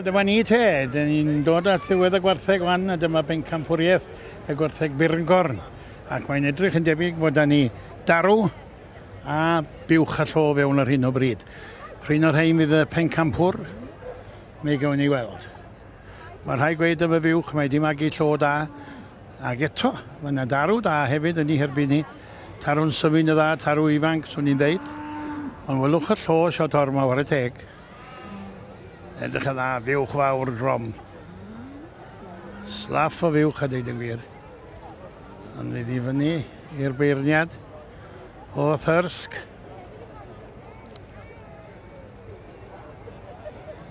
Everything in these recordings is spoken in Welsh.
Wel, Dyma ni te, dyn ni'n dod at ddiwedd y gwartheg wan a dyma bencampwriaeth y gwartheg Birngorn. Ac mae'n edrych yn debyg bod da ni darw a buwch a llo fewn ar hyn o bryd. Pryn o'r rhain fydd y pencampwr, mi gawn ni weld. Mae rhai gweud am y buwch, mae dim agu llo da. Ac eto, mae yna darw da hefyd yn ei herbyn ni. Tarw'n symud y dda, tarw ifanc, swn i'n deud. Ond welwch y llo siot orma war y teg. Edrych yn dda, fiwch fawr drom. Slaff o fiwch a deud y gwir. Ond ni di fyny i'r beirniad o Thyrsk.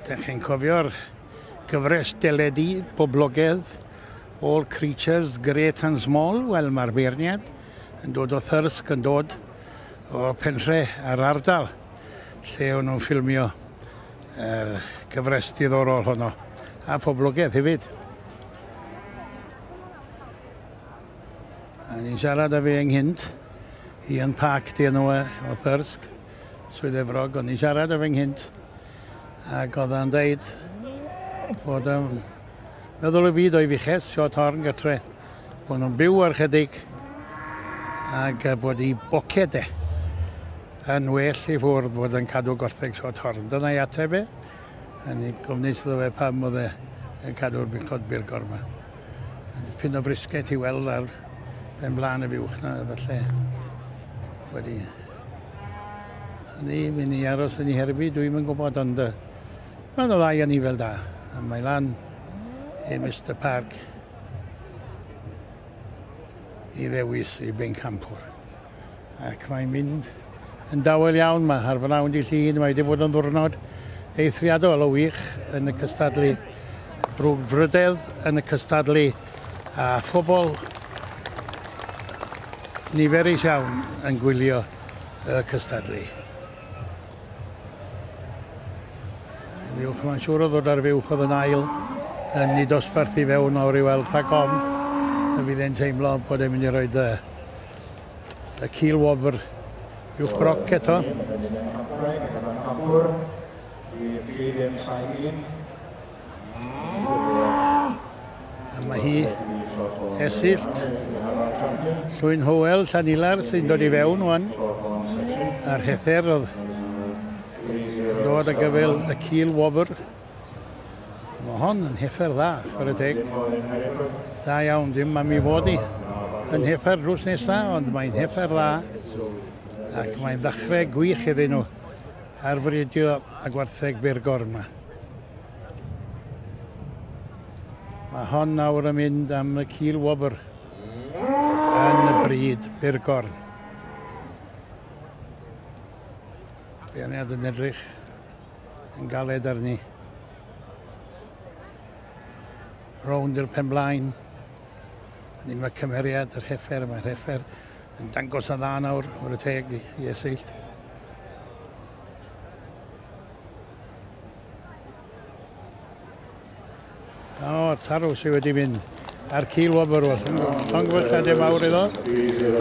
Dech chi'n cofio'r gyfres deledu boblogedd All Creatures Great and Small, wel mae'r beirniad yn dod o Thyrsk yn dod o pentre ar ardal lle o'n nhw'n ffilmio er, gyfres diddorol honno a poblogedd hefyd. A ni'n siarad â fi ynghynt, Ian Park di enw o Thyrsk, Swydd Efrog, ond ni'n siarad â fi ynghynt. ac oedd e'n dweud bod yn um, meddwl y byd o'i fiches siot horn gytre bod nhw'n byw ar chydig ac bod i bocedau e yn well i fwrdd bod yn cadw gortheg so torn. Dyna i ateb e. A ni gofnus iddo fe pam oedd e yn cadw'r bychod birgor yma. Pyn o frisget i weld ar ben blaen y fiwch na, falle. Wedi... Ni, mynd i aros yn ei herbu, dwi'n yn gwybod, ond mae'n o ddau yn fel da. A mae lan i Mr Park i ddewis i Ben Campwr. Ac mae'n mynd yn dawel iawn yma ar fy nawn di llun. Mae wedi bod yn ddwrnod eithriadol o wych yn y cystadlu brwg frydedd, yn y cystadlu a phobl niferus iawn yn gwylio y cystadlu. Fiwch mae'n siŵr o ddod ar fiwch oedd yn ail yn ei dosbarth i fewn o'r i weld rhag ofn. Y fydd e'n teimlo bod e'n mynd i roed y, y cilwobr uwch broc eto. A mae hi esist. Llwyn Howell, Llanilar sy'n dod i fewn wan. A'r hether oedd dod ar gyfel y cil wobr. Mae hon yn heffer dda, chwer y teg. Da iawn, dim am i fod i yn heffer drws nesaf, ond mae'n heffer dda ac mae'n ddechrau gwych iddyn nhw arfridio a gwartheg bergor yma. Mae hon nawr yn mynd am y cil wobr yn y bryd bergorn. Beirniad yn edrych yn galed arni. Rownd i'r pen blaen. Ni mae cymeriad yr heffer, mae'r heffer yn dangos yn dda nawr o'r y teg i, i eseill. O, tarw sydd wedi mynd ar cil wobr wrth. Llongwylladau mawr iddo.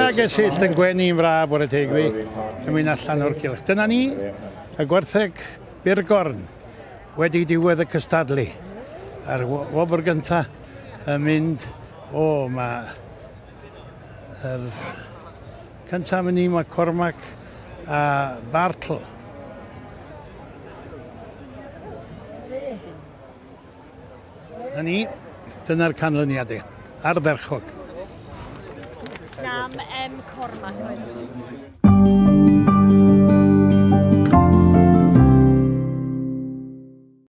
Ac eseill yn gwenu gwenu'n fraf o'r y tegwi yn mynd allan o'r cilch. Dyna ni, y gwertheg Birgorn wedi diwedd y cystadlu. A'r wobr gyntaf yn mynd, o, mae yr cyntaf yn un mae Cormac uh, Bartl. Na ni, dyna'r canlyniadau, ardderchog. Nam M. Cormac oedd.